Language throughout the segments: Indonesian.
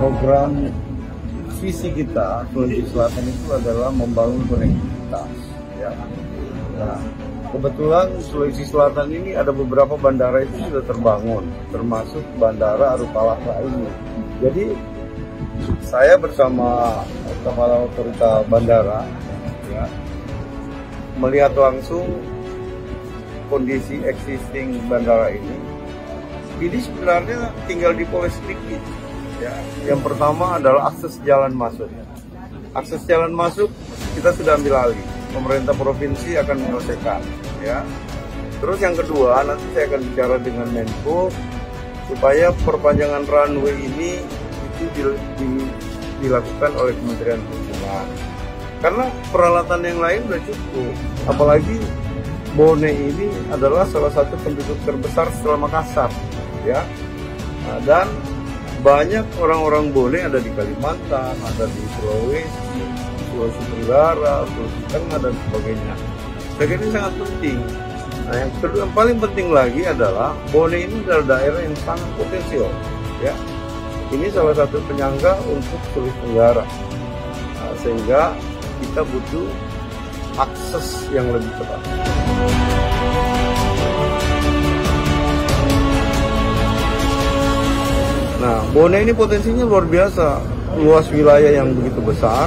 program visi kita Sulawesi Selatan itu adalah membangun konektivitas ya. Nah, kebetulan Sulawesi Selatan ini ada beberapa bandara itu sudah terbangun, termasuk Bandara Arupalaka ini. Jadi saya bersama kepala otorita bandara ya, melihat langsung kondisi existing bandara ini. Ini sebenarnya tinggal dipoles sedikit Ya, yang pertama adalah akses jalan masuk. Akses jalan masuk kita sudah ambil alih. Pemerintah provinsi akan menyelesaikan. Ya. Terus yang kedua nanti saya akan bicara dengan Menko supaya perpanjangan runway ini itu di, di, dilakukan oleh Kementerian Perhubungan. Karena peralatan yang lain sudah cukup. Apalagi Bone ini adalah salah satu penduduk terbesar setelah Makassar, ya. Nah, dan banyak orang-orang Bone ada di Kalimantan, ada di Sulawesi, Sulawesi Tenggara, Sulawesi Tengah dan sebagainya. Saya kira ini sangat penting. Nah, yang kedua yang paling penting lagi adalah Bone ini adalah daerah yang sangat potensial, ya. Ini salah satu penyangga untuk Sulawesi Tenggara. Nah, sehingga kita butuh akses yang lebih cepat. Bone ini potensinya luar biasa, luas wilayah yang begitu besar,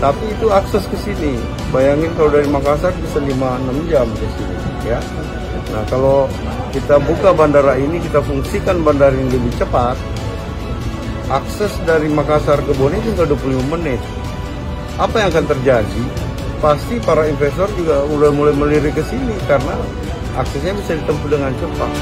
tapi itu akses ke sini. Bayangin kalau dari Makassar bisa 5-6 jam ke sini, ya. Nah, kalau kita buka bandara ini, kita fungsikan bandara yang lebih cepat, akses dari Makassar ke Bone tinggal 25 menit. Apa yang akan terjadi? Pasti para investor juga udah mulai melirik ke sini karena aksesnya bisa ditempuh dengan cepat.